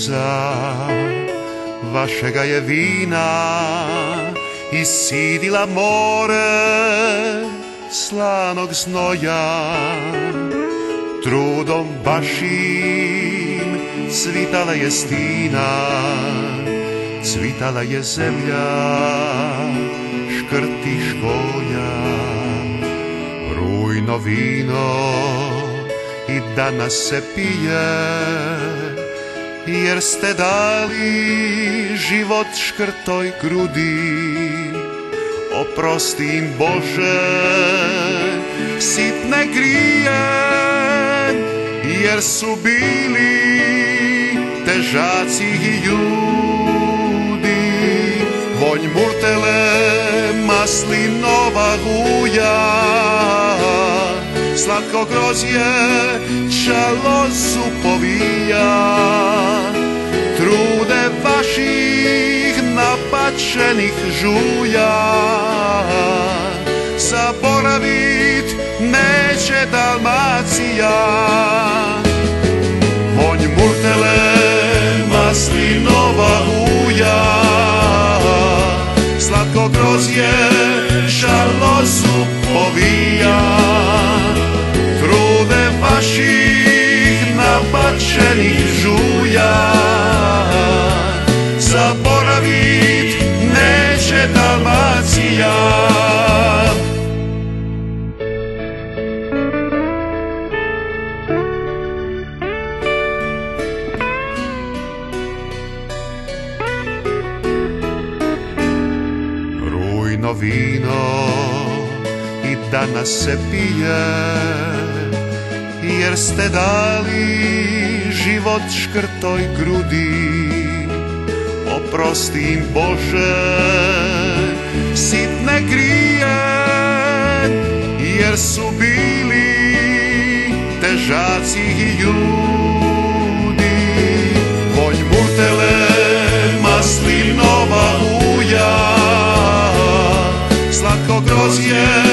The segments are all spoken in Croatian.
suza vašega je vina Isidila more slanog znoja. Trudom vašim svitala je stina Cvitala je zemlja, škrti škoja. Rujno vino i danas se pije Jer ste dali život škrtoj grudi. Oprosti im Bože sitne grije Jer su bili težaci i ljudi. Vonj murtele, maslinova guja Slatko grozje, čalo su povija Trude vaših napačenih žuja. Zaboravit neće Dalmacija. Vonj murtele, maslinova uja. Slatko grozje, Rujno vino i danas se pije Jer ste dali život škrtoj grudi. Oprosti im Bože težaci i ljudi Vonj murtele, maslinova uja Slatko grozje,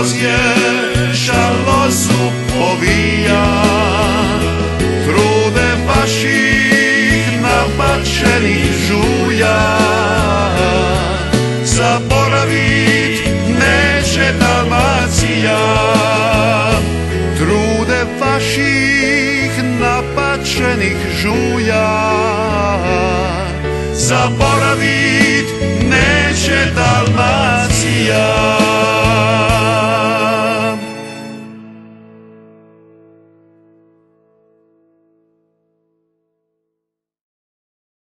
Grozje, šalo su povija Trude vaših napačenih žuja Zaboravit neće Dalmacija Trude vaših napačenih žuja Zaboravit